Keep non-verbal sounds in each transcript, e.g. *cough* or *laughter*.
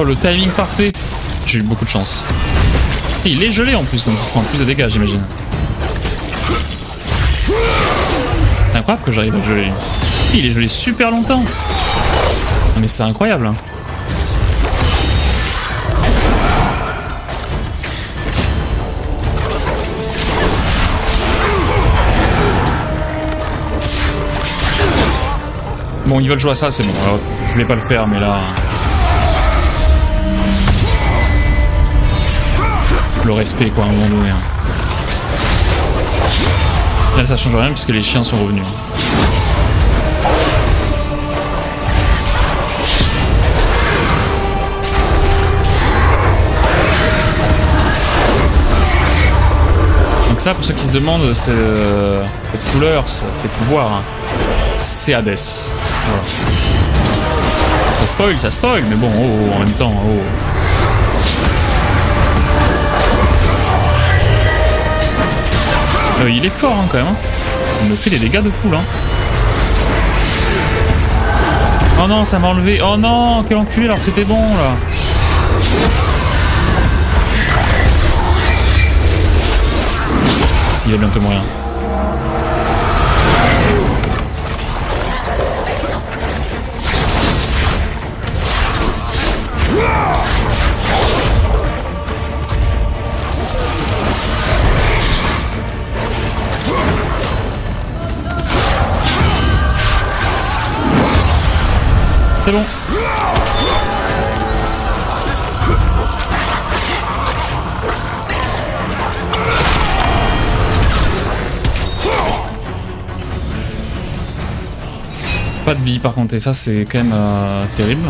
Oh, le timing parfait J'ai eu beaucoup de chance. Il est gelé en plus, donc il se prend plus de dégâts, j'imagine. C'est incroyable que j'arrive à le geler. Il est gelé super longtemps. mais c'est incroyable. Hein. Bon, ils veulent jouer à ça, c'est bon. je voulais pas le faire, mais là... Le respect, quoi, à un moment donné. Hein. Là, ça change rien puisque les chiens sont revenus. Donc ça, pour ceux qui se demandent, euh, cette couleur, c'est pouvoir. Hein. C'est Hades. Ça spoil, ça spoil, mais bon, oh, oh en même temps, oh. Euh, il est fort hein, quand même. Hein. Il me fait des dégâts de poule. Hein. Oh non, ça m'a enlevé. Oh non, quel enculé alors que c'était bon là. S'il y a bientôt moyen. C'est. Pas de vie par contre, et ça c'est quand même euh, terrible.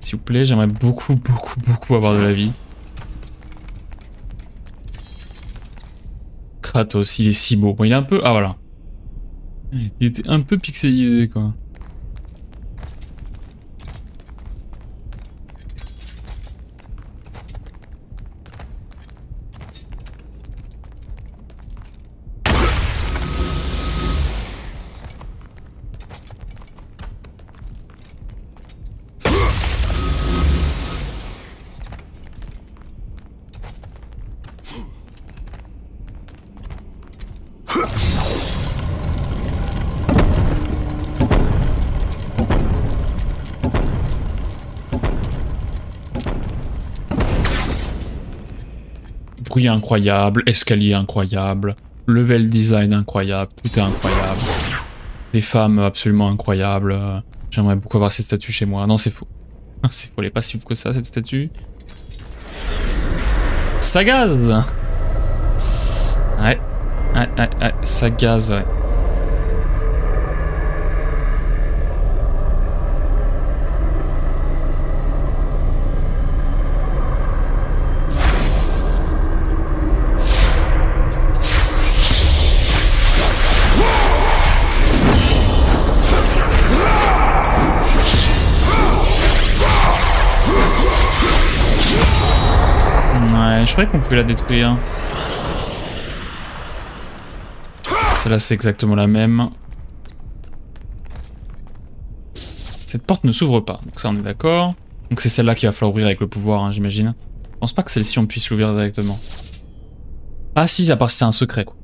S'il vous plaît, j'aimerais beaucoup, beaucoup, beaucoup avoir de la vie. Kratos, il est si beau. Bon, il est un peu... Ah voilà. Il était un peu pixelisé quoi. Incroyable, escalier incroyable, level design incroyable, tout est incroyable. Des femmes absolument incroyables. J'aimerais beaucoup avoir ces statues chez moi. Non, c'est faux. *laughs* C'est faux, elle est pas si que ça, cette statue. Ça gaz Ouais. Ouais. Ça gaz, ouais. Qu'on pouvait la détruire. Celle-là, c'est exactement la même. Cette porte ne s'ouvre pas, donc ça on est d'accord. Donc c'est celle-là qu'il va falloir ouvrir avec le pouvoir, hein, j'imagine. Je pense pas que celle-ci on puisse l'ouvrir directement. Ah si, à part c'est un secret quoi.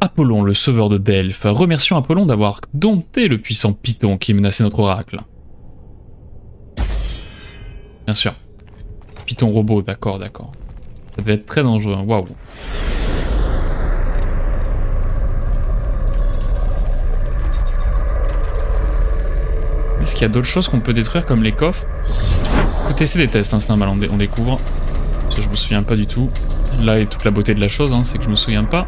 Apollon, le sauveur de Delphes. Remercions Apollon d'avoir dompté le puissant Python qui menaçait notre oracle. Bien sûr. Python robot, d'accord, d'accord. Ça devait être très dangereux, hein. waouh. Est-ce qu'il y a d'autres choses qu'on peut détruire comme les coffres? Écoutez, c'est des tests, hein, c'est normal, on, découvre. Ça, je me souviens pas du tout. Là est toute la beauté de la chose, hein, c'est que je me souviens pas.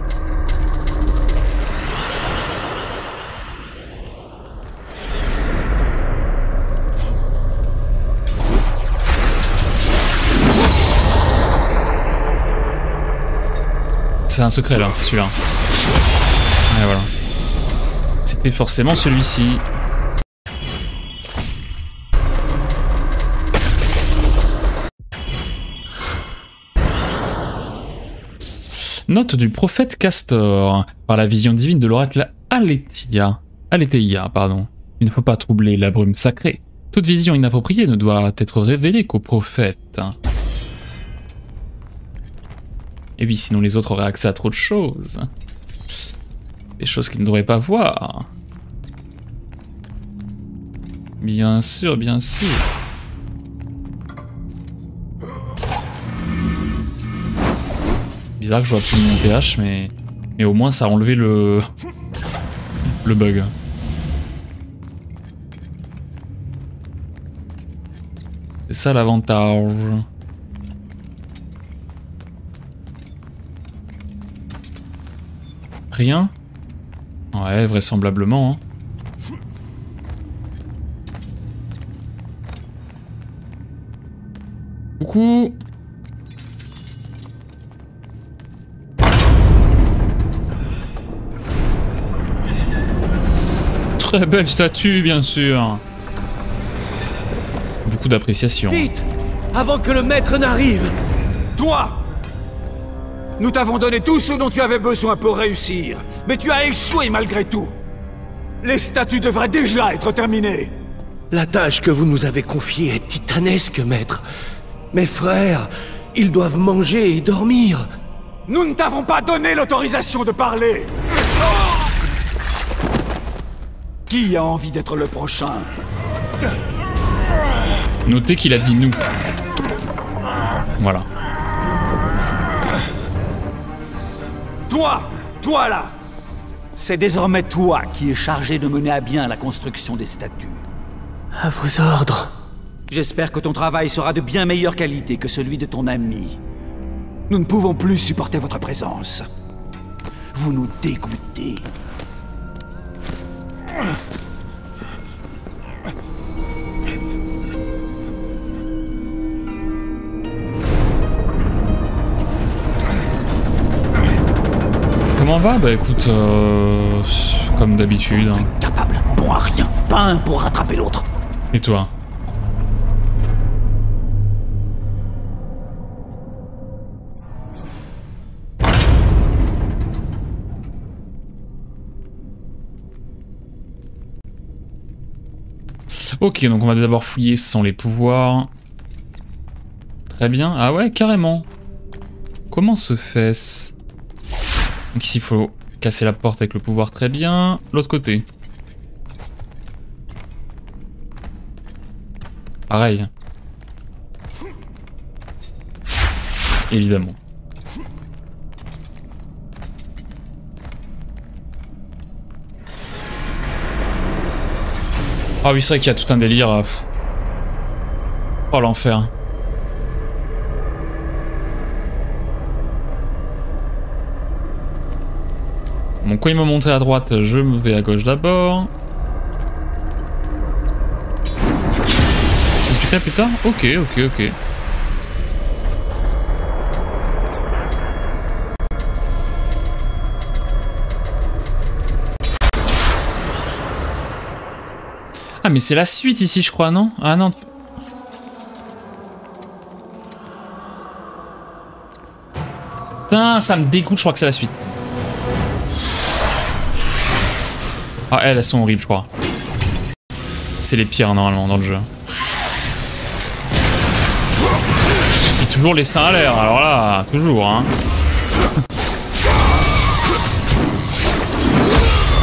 C'est un secret là, celui-là. Voilà. C'était forcément celui-ci. Note du prophète Castor, par la vision divine de l'oracle Aletheia. Aletheia, pardon. Il ne faut pas troubler la brume sacrée. Toute vision inappropriée ne doit être révélée qu'aux prophètes. Et oui, sinon les autres auraient accès à trop de choses. Des choses qu'ils ne devraient pas voir. Bien sûr, bien sûr. Bizarre que je vois plus mon pH, mais... Mais au moins ça a enlevé le... le bug. C'est ça l'avantage. Rien Ouais, vraisemblablement. Hein. Très belle statue, bien sûr. Beaucoup d'appréciation. Vite Avant que le maître n'arrive Toi Nous t'avons donné tout ce dont tu avais besoin pour réussir, mais tu as échoué malgré tout. Les statues devraient déjà être terminées. La tâche que vous nous avez confiée est titanesque, maître. Mes frères, ils doivent manger et dormir. Nous ne t'avons pas donné l'autorisation de parler Qui a envie d'être le prochain? Notez qu'il a dit nous. Voilà. Toi Toi là C'est désormais toi qui es chargé de mener à bien la construction des statues. À vos ordres. J'espère que ton travail sera de bien meilleure qualité que celui de ton ami. Nous ne pouvons plus supporter votre présence. Vous nous dégoûtez. Va Bah écoute, euh, comme d'habitude. hein. Capable, bon à rien, pas un pour rattraper l'autre. Et toi? Ok, donc on va d'abord fouiller sans les pouvoirs. Très bien. Ah ouais, carrément. Comment se fait-ce? Donc ici, il faut casser la porte avec le pouvoir. Très bien. L'autre côté. Pareil. Évidemment. Ah oui, c'est vrai qu'il y a tout un délire. Oh l'enfer. Bon, quand il m'a montré à droite, je me vais à gauche d'abord. Discuter plus tard? Ok, ok, ok. Ah mais c'est la suite ici je crois, non? Ah non. Putain, ça me dégoûte, je crois que c'est la suite. Ah elles, sont horribles je crois. C'est les pires normalement dans le jeu. Et toujours les seins à l'air, alors là, toujours hein.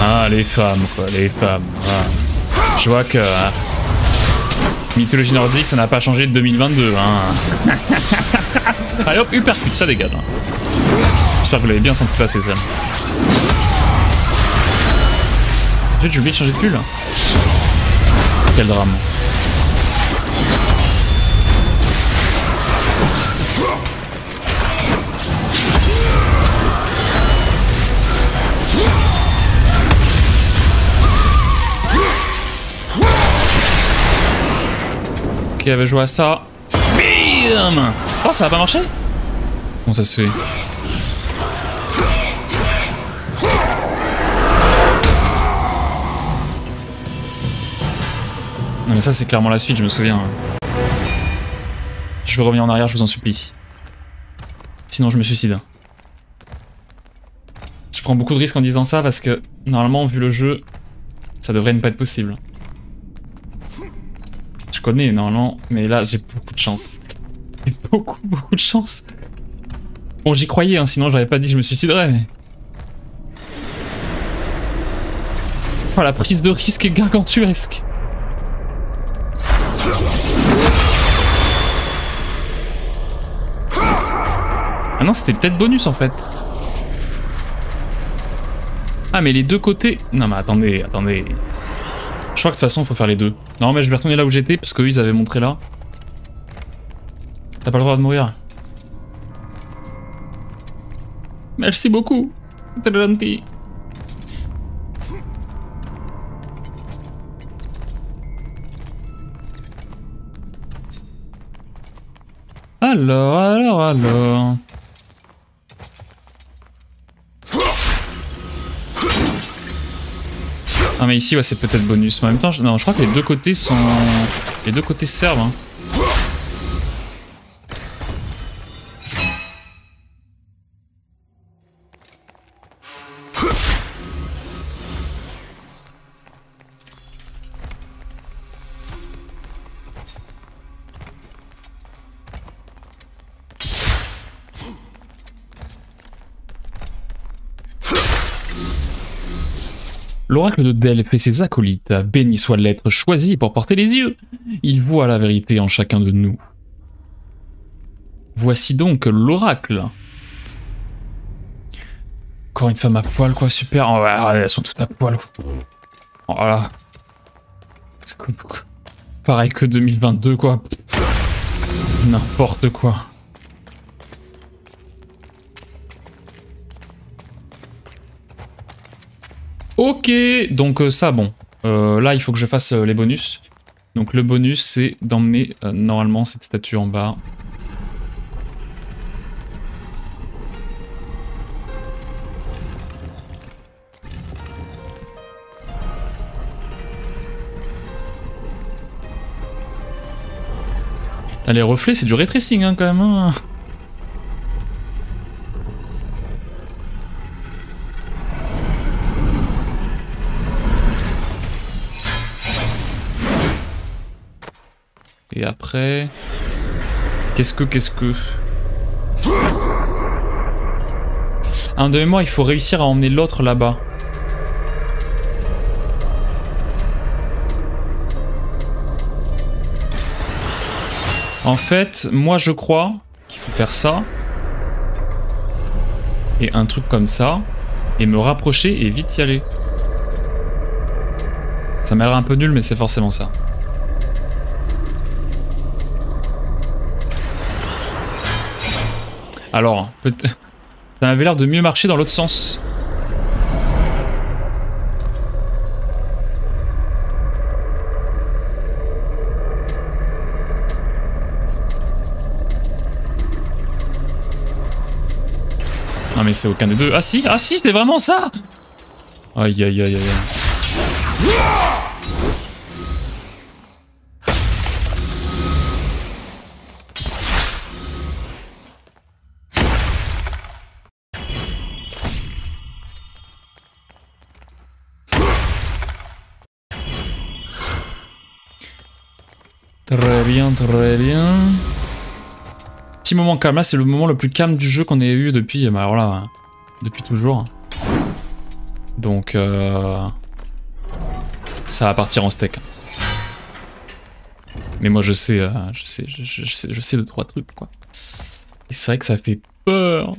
Ah les femmes quoi, les femmes. Je vois que euh, mythologie nordique, ça n'a pas changé de 2022. Hein. Allez hop, ça dégage. hein. J'espère que vous l'avez bien senti passer ça. J'ai oublié de changer de pull. Quel drame. Ok, elle va jouer à ça. Bam Oh, ça a pas marché? Comment ça se fait? Ça c'est clairement la suite, je me souviens. Je vais revenir en arrière, je vous en supplie. Sinon je me suicide. Je prends beaucoup de risques en disant ça parce que normalement vu le jeu, ça devrait ne pas être possible. connais normalement, mais là j'ai beaucoup de chance. *laughs* J'ai beaucoup, beaucoup de chance. Bon, j'y croyais, hein, sinon j'avais pas dit que je me suiciderais, mais... Oh, la prise de risque est gargantuesque. Ah non, c'était peut-être bonus en fait. Ah, mais les deux côtés... Non, mais attendez, attendez. Je crois que de toute façon, faut faire les deux. Non, mais je vais retourner là où j'étais, parce qu'eux, ils avaient montré là. T'as pas le droit de mourir. Merci beaucoup. Très gentil. Alors, alors, alors... Ah mais ici c'est peut-être bonus. Mais en même temps, je... non, je crois que les deux côtés sont... Les deux côtés servent. Hein. L'oracle de Delphes et ses acolytes, béni soit l'être choisi pour porter les yeux. Il voit la vérité en chacun de nous. Voici donc l'oracle. Encore une femme à poil, quoi, super. Oh, ouais, elles sont toutes à poil. Voilà. C'est quoi, Pareil que 2022, quoi. N'importe quoi. Ok, donc euh, ça, bon. Euh, là, il faut que je fasse euh, les bonus. Donc le bonus, c'est d'emmener normalement cette statue en bas. les reflets, c'est du ray tracing hein, quand même. Hein. Et après... Qu'est-ce que, qu'est-ce que... Un de mémoire, il faut réussir à emmener l'autre là-bas. En fait, moi je crois qu'il faut faire ça. Et un truc comme ça. Et me rapprocher et vite y aller. Ça m'a l'air un peu nul, mais c'est forcément ça. Alors, peut-être... Ça avait l'air de mieux marcher dans l'autre sens. Non mais c'est aucun des deux. Ah si, ah si, c'est vraiment ça Aïe aïe aïe aïe. Très bien, très bien. Petit moment calme, là c'est le moment le plus calme du jeu qu'on ait eu depuis, bah, alors là, depuis toujours. Donc, euh, ça va partir en steak. Mais moi je sais, euh, je sais, je, sais, je sais deux trois trucs quoi. Et c'est vrai que ça fait peur.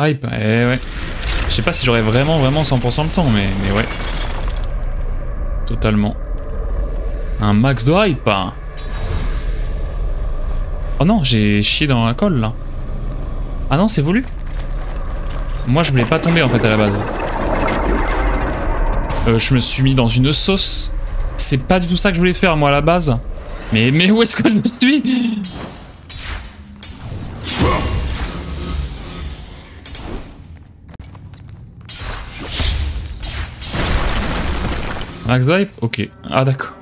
Hype, eh ouais. Je sais pas si j'aurais vraiment, vraiment 100% le temps, mais, mais ouais. Totalement. Un max de hype. Hein. Oh non, j'ai chié dans la colle, là. Ah non, c'est voulu Moi, je voulais pas tomber, en fait, à la base. Euh, je me suis mis dans une sauce. C'est pas du tout ça que je voulais faire, moi, à la base. Mais, mais où est-ce que je suis Max Wipe Ok. Ah d'accord.